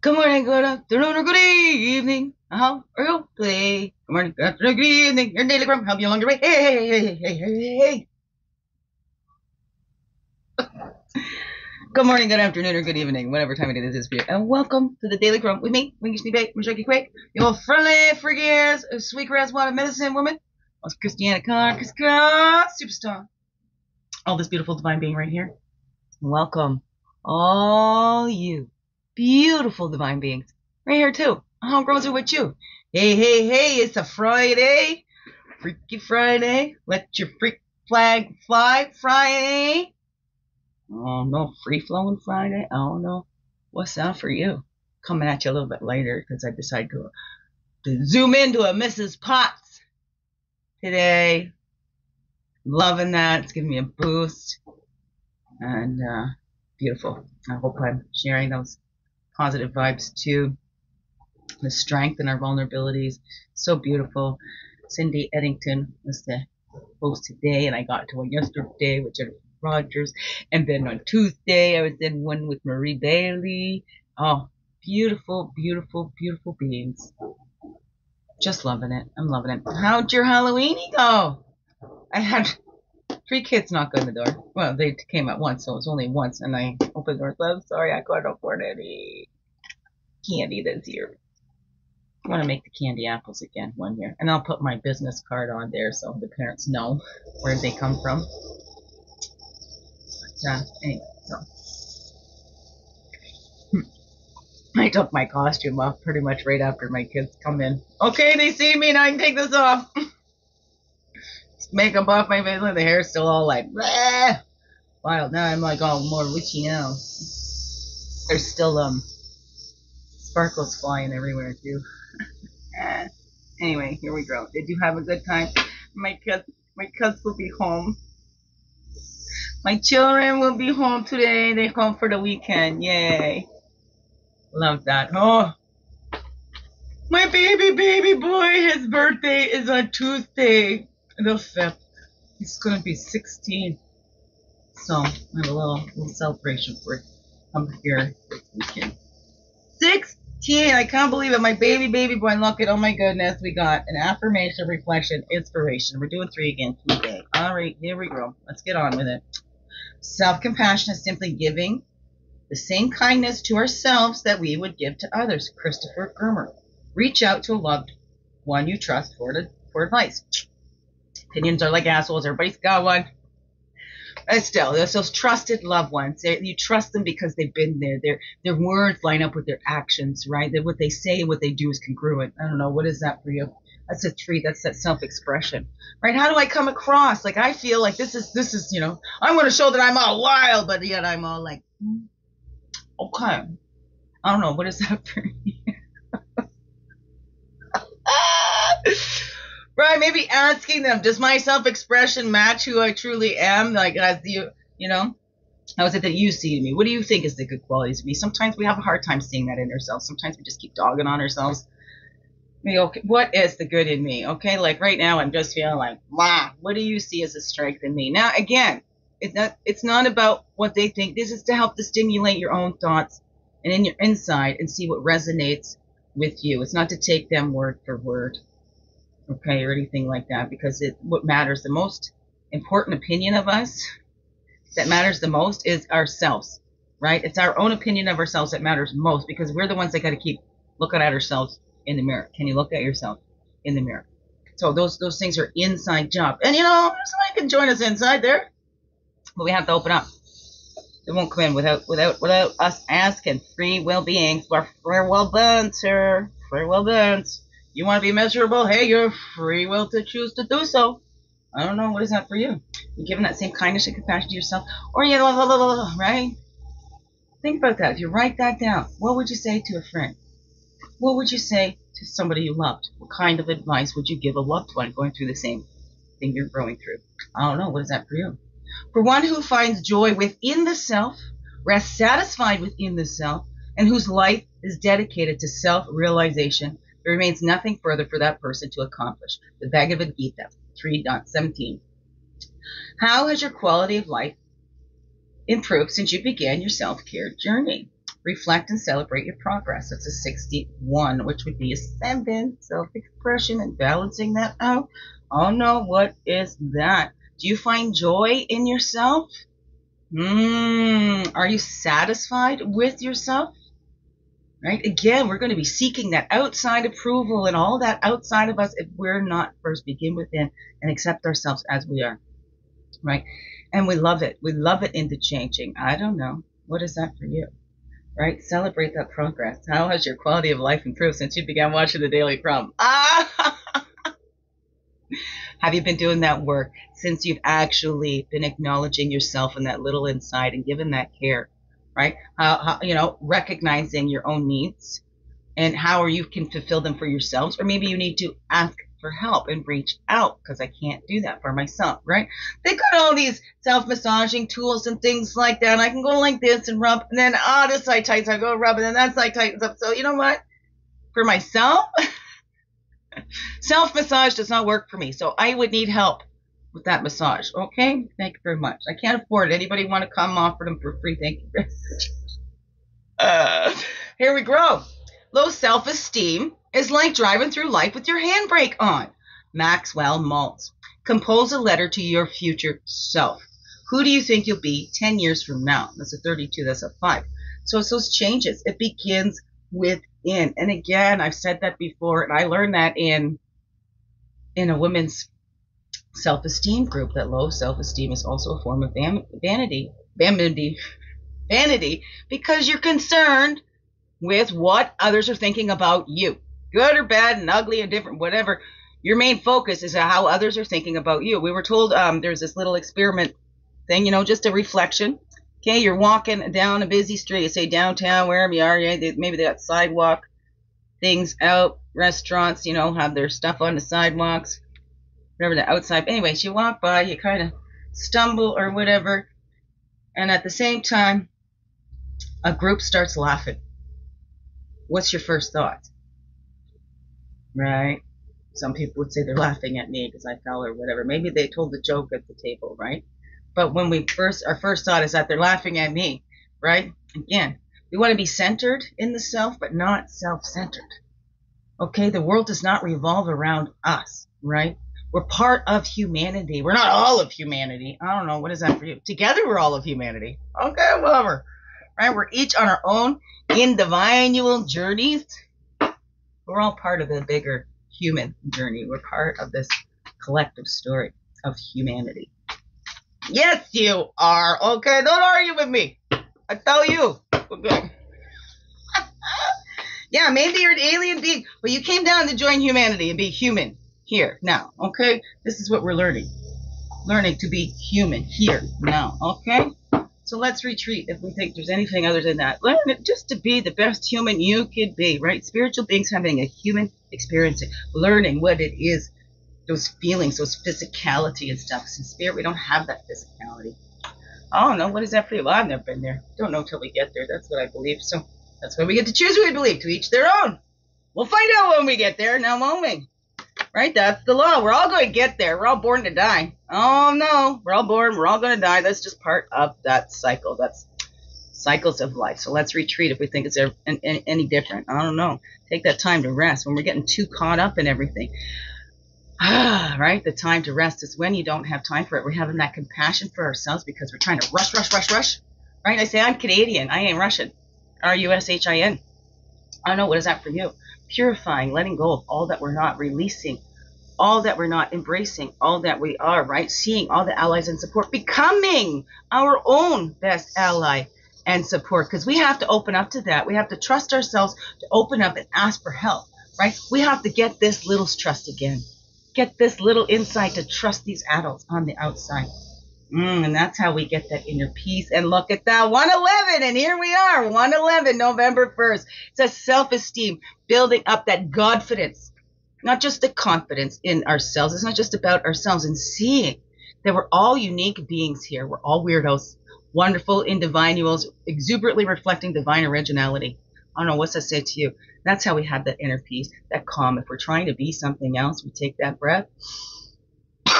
Good morning, good afternoon, or good evening. How are you today? Good morning, good afternoon, good evening. Your daily crumb help you along your way. Hey, hey, hey, hey, hey, hey. good morning, good afternoon, or good evening, whatever time it is for you. And welcome to the Daily Crumb with me, Winky Sneak Bait, Quake, your friendly, freaky ass, sweet grass water medicine woman. That's Christianna Carr, superstar. All this beautiful divine being right here. Welcome, all you beautiful divine beings. Right here too. How girls are with you. Hey, hey, hey, it's a Friday. Freaky Friday. Let your freak flag fly Friday. Oh no, free flowing Friday. Oh no. What's that for you? Coming at you a little bit later because I decided to, to zoom into a Mrs. Potts today. Loving that. It's giving me a boost. And uh, beautiful. I hope I'm sharing those positive vibes too. The strength in our vulnerabilities. So beautiful. Cindy Eddington was the host today, and I got to one yesterday with Jennifer Rogers. And then on Tuesday, I was in one with Marie Bailey. Oh, beautiful, beautiful, beautiful beings. Just loving it. I'm loving it. How'd your Halloween go? I had three kids knock on the door. Well, they came at once, so it was only once, and I opened the door. I'm sorry, I couldn't afford any candy this year. I want to make the candy apples again one year, and I'll put my business card on there so the parents know where they come from. But, uh, anyway, so. Hmm. I took my costume off pretty much right after my kids come in. Okay, they see me, and I can take this off. makeup off my face, and the hair's still all like, Bleh! wild. Now I'm like all more witchy now. There's still um sparkles flying everywhere too. anyway, here we go. Did you have a good time? My kids, my kids will be home. My children will be home today. They come for the weekend. Yay! Love that. Oh, my baby, baby boy. His birthday is on Tuesday the 5th. He's going to be 16. So I have a little, little celebration for him here this weekend. 16! I can't believe it. My baby, baby boy. Look at, oh my goodness. We got an affirmation, reflection, inspiration. We're doing three again today. All right, here we go. Let's get on with it. Self compassion is simply giving the same kindness to ourselves that we would give to others. Christopher Germer. Reach out to a loved one you trust for, for advice. Opinions are like assholes. Everybody's got one. Still, there's those trusted loved ones. They're, you trust them because they've been there. Their their words line up with their actions, right? That what they say and what they do is congruent. I don't know. What is that for you? That's a treat. That's that self-expression, right? How do I come across? Like I feel like this is this is you know I want to show that I'm all wild, but yet I'm all like, mm, okay. I don't know. What is that for you? Right, maybe asking them, does my self-expression match who I truly am? Like, as you, you know, how is it that you see me? What do you think is the good qualities of me? Sometimes we have a hard time seeing that in ourselves. Sometimes we just keep dogging on ourselves. Okay, what is the good in me? Okay, like right now, I'm just feeling like, wow. What do you see as a strength in me? Now, again, it's not it's not about what they think. This is to help to stimulate your own thoughts and in your inside and see what resonates with you. It's not to take them word for word okay, or anything like that, because it what matters the most important opinion of us that matters the most is ourselves, right? It's our own opinion of ourselves that matters most because we're the ones that got to keep looking at ourselves in the mirror. Can you look at yourself in the mirror? So those those things are inside job, and you know somebody can join us inside there, but we have to open up. They won't come in without without without us asking. Free will beings, we're free will beings, sir. You want to be miserable? Hey, you're free will to choose to do so. I don't know. What is that for you? You're giving that same kindness and compassion to yourself, or you blah, blah, blah, blah, right? Think about that. If you write that down, what would you say to a friend? What would you say to somebody you loved? What kind of advice would you give a loved one going through the same thing you're going through? I don't know. What is that for you? For one who finds joy within the self, rests satisfied within the self, and whose life is dedicated to self realization there remains nothing further for that person to accomplish. The Bhagavad Gita 3.17. How has your quality of life improved since you began your self-care journey? reflect and celebrate your progress. That's a 61, which would be a 7, self expression and balancing that out. Oh no, what is that? Do you find joy in yourself? Hmm, are you satisfied with yourself? Right? Again, we're going to be seeking that outside approval and all that outside of us if we're not first begin within and accept ourselves as we are. Right? And we love it. We love it into changing. I don't know. What is that for you? Right? Celebrate that progress. How has your quality of life improved since you began watching the Daily Crumb? Ah! Have you been doing that work since you've actually been acknowledging yourself and that little inside and given that care? Right? How, how, you know, recognizing your own needs and how you can fulfill them for yourselves, or maybe you need to ask for help and reach out because I can't do that for myself, right? They got all these self-massaging tools and things like that. And I can go like this and rub, and then ah, oh, this side tightens, I go rub, and then that side tightens up. So you know what? For myself, self-massage does not work for me. So I would need help with that massage. Okay? Thank you very much. I can't afford it. Anybody want to come offer them for free? Thank you. Uh, here we go. Low self esteem is like driving through life with your handbrake on. Maxwell Maltz. Compose a letter to your future self. Who do you think you'll be 10 years from now? That's a 32, that's a 5. So it's those changes. It begins within. And again, I've said that before, and I learned that in in a women's self-esteem group that low self-esteem is also a form of vanity, vanity, vanity, because you're concerned with what others are thinking about you, good or bad and ugly and different, whatever. Your main focus is how others are thinking about you. We were told um, there's this little experiment thing, you know, just a reflection. Okay, you're walking down a busy street, say downtown, wherever you are. Yeah, maybe they got sidewalk things out, restaurants, you know, have their stuff on the sidewalks whatever the outside. Anyways, you walk by, you kind of stumble or whatever, and at the same time, a group starts laughing. What's your first thought? Right? Some people would say they're laughing at me because I fell or whatever. Maybe they told the joke at the table, right? But when we first, our first thought is that they're laughing at me, right? Again, we want to be centered in the self, but not self-centered. Okay, the world does not revolve around us, right? We're part of humanity. We're not all of humanity. I don't know. What is that for you? Together, we're all of humanity. Okay, whatever. Right? We're each on our own individual journeys. We're all part of the bigger human journey. We're part of this collective story of humanity. Yes, you are. Okay, don't argue with me. I tell you. Okay. yeah, maybe you're an alien being, but you came down to join humanity and be human here, now, okay? This is what we're learning. Learning to be human here, now, okay? So let's retreat if we think there's anything other than that. Learn just to be the best human you could be, right? Spiritual beings having a human experience, learning what it is, those feelings, those physicality and stuff. In spirit, we don't have that physicality. I don't know. What is that for you? Well, I've never been there. Don't know till we get there. That's what I believe. So that's why we get to choose what we believe. To each their own. We'll find out when we get there. Now, won't we? Right? That's the law. We're all going to get there. We're all born to die. Oh no, we're all born. We're all going to die. That's just part of that cycle. That's cycles of life. So let's retreat if we think it's any different. I don't know. Take that time to rest when we're getting too caught up in everything. Ah, right? The time to rest is when you don't have time for it. We're having that compassion for ourselves because we're trying to rush, rush, rush, rush. Right? I say, I'm Canadian. I ain't Russian. R U S H I N. I don't know. What is that for you? purifying, letting go of all that we're not, releasing all that we're not, embracing all that we are, right? Seeing all the allies and support, becoming our own best ally and support because we have to open up to that. We have to trust ourselves to open up and ask for help, right? We have to get this little trust again. Get this little insight to trust these adults on the outside. Mm, and that's how we get that inner peace. And look at that 111. And here we are, 111, November 1st. It says self esteem, building up that confidence, not just the confidence in ourselves. It's not just about ourselves and seeing that we're all unique beings here. We're all weirdos, wonderful individuals, exuberantly reflecting divine originality. I don't know what's that say to you. That's how we have that inner peace, that calm. If we're trying to be something else, we take that breath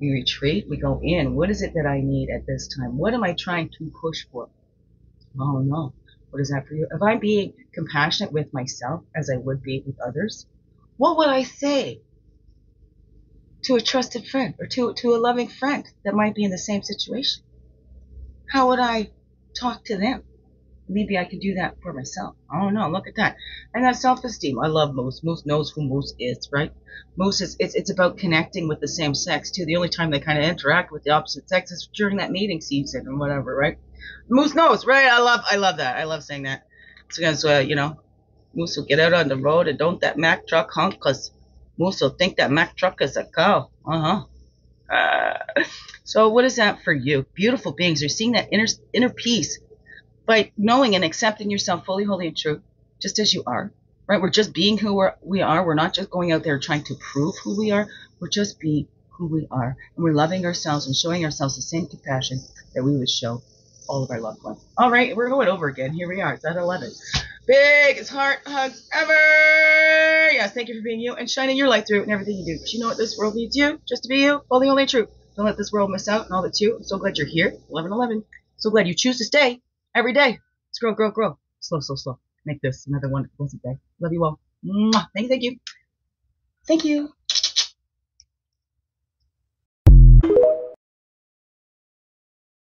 we retreat, we go in. What is it that I need at this time? What am I trying to push for? Oh no. What is that for you? If I'm being compassionate with myself as I would be with others, what would I say to a trusted friend or to, to a loving friend that might be in the same situation? How would I talk to them? Maybe I could do that for myself. I don't know. Look at that. And that self-esteem. I love Moose. Moose knows who Moose is, right? Moose is, it's, it's about connecting with the same sex too. The only time they kind of interact with the opposite sex is during that mating season and whatever, right? Moose knows, right? I love, I love that. I love saying that. Because, uh, you know, Moose will get out on the road and don't that Mack truck honk because Moose will think that Mack truck is a cow. Uh-huh. Uh, so what is that for you? Beautiful beings. You're seeing that inner, inner peace by knowing and accepting yourself fully, holy, and true, just as you are. Right? We're just being who we're, we are. We're not just going out there trying to prove who we are. We're just being who we are. And we're loving ourselves and showing ourselves the same compassion that we would show all of our loved ones. All right, we're going over again. Here we are. It's at 11. Biggest heart hugs ever. Yes, thank you for being you and shining your light through in everything you do. Because you know what this world needs you, just to be you, holding only true. Don't let this world miss out on all that's you. I'm so glad you're here. 11 11. So glad you choose to stay every day. Let's grow, grow, grow. Slow, slow, slow. Make this another one pleasant day. Love you all. Mwah. Thank you, thank you. Thank you.